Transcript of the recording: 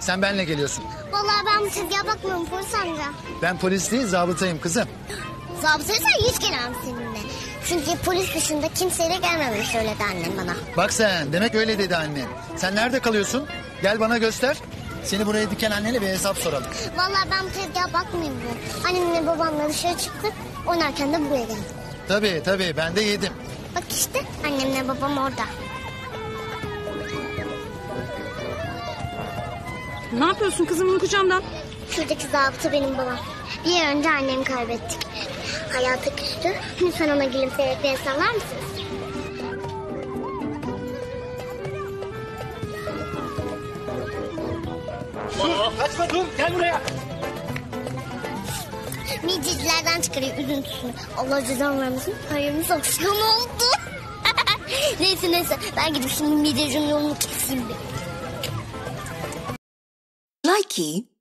Sen benle geliyorsun. Vallahi ben bu tezgaha bakmıyorum polis amca. Ben polis değil zabıtayım kızım. Zabıtaysa hiç gelemem seninle. Çünkü polis dışında kimseyle gelmemeyi söyledi annem bana. Bak sen demek öyle dedi annen. Sen nerede kalıyorsun? Gel bana göster. Seni buraya diken annene bir hesap soralım. Vallahi ben bu tezgaha bakmıyorum. Annemle babamla dışarı çıktık. Oynarken de buraya geldim. Tabii tabii ben de yedim. Bak işte annemle babam orada. Ne yapıyorsun kızımın kucağımdan? Şuradaki zabıta benim babam. Bir ay önce annemi kaybettik. Hayata küstü. Lütfen ona gülümseyerek beni sallar mısınız? Kaçma dur gel buraya. Midecilerden çıkarıyor üzüntüsünü. Allah cezanı vermesin. Hayırımız akşam oldu. neyse neyse ben gidip şimdi midecinin yolunu keseyim bir. Key.